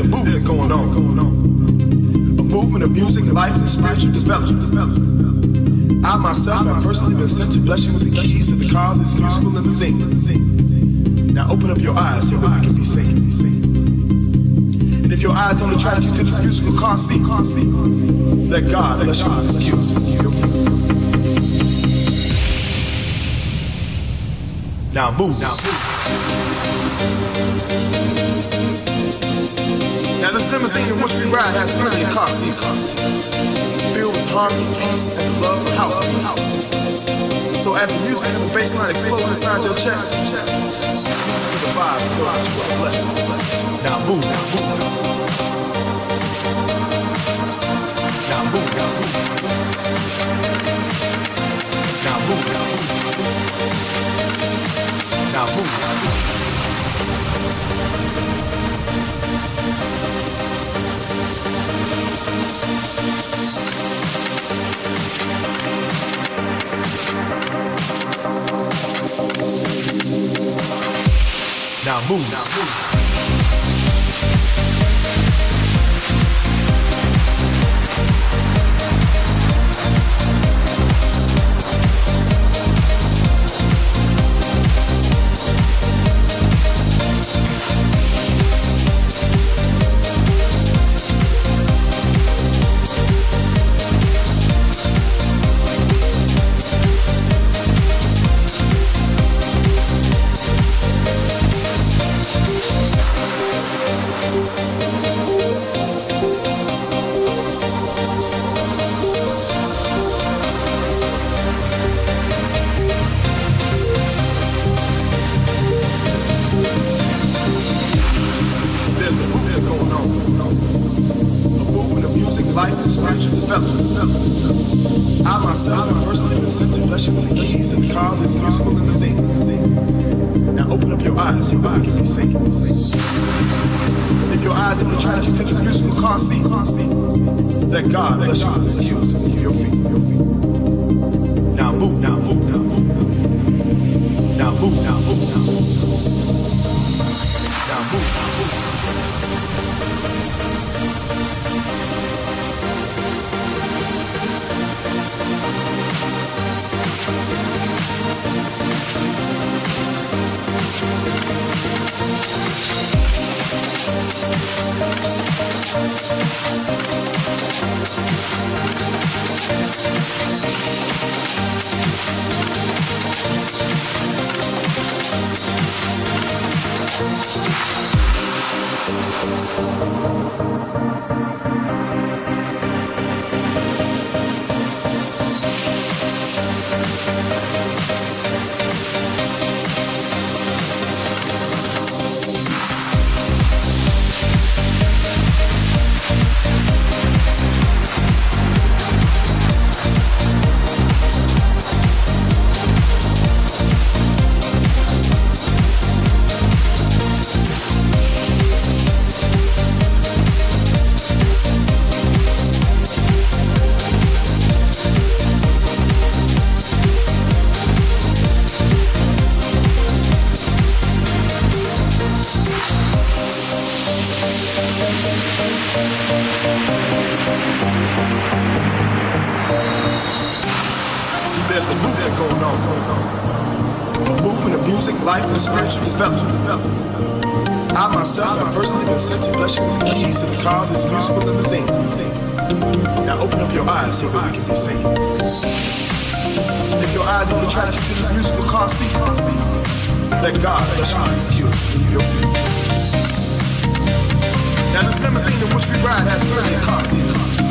a movement going on. A movement of music, life, and spiritual development. I myself have personally been sent to bless you with the keys to the car this musical limousine. Now open up your eyes so that we can be seen. And if your eyes don't attract you to this musical car seat, let God bless you with the skills to. Now move. Now move. Now this limousine in which we ride has plenty of car seats, filled with harmony, peace, and the love for house music. So as the music and the bass line explode inside your chest, to the vibe of you are blessed. Now move, now move, Now move, now move. Life, and spiritual. I myself have personally been sent to bless you with the keys to the car of this musical limousine. Now open up your eyes that we can be seen. If your eyes don't attract you to this musical car seat, let God bless you with the skills to move your feet. Now Thank There's a movement going on. A movement of music, life, and spiritual development. I myself have personally been sent to bless you with the keys to the car of this musical limousine. Now open up your eyes so that we can be seen. If your eyes don't attract you to this musical car seat, let God bless you with the skills your feet. Now this limousine in which we ride has plenty of car seats,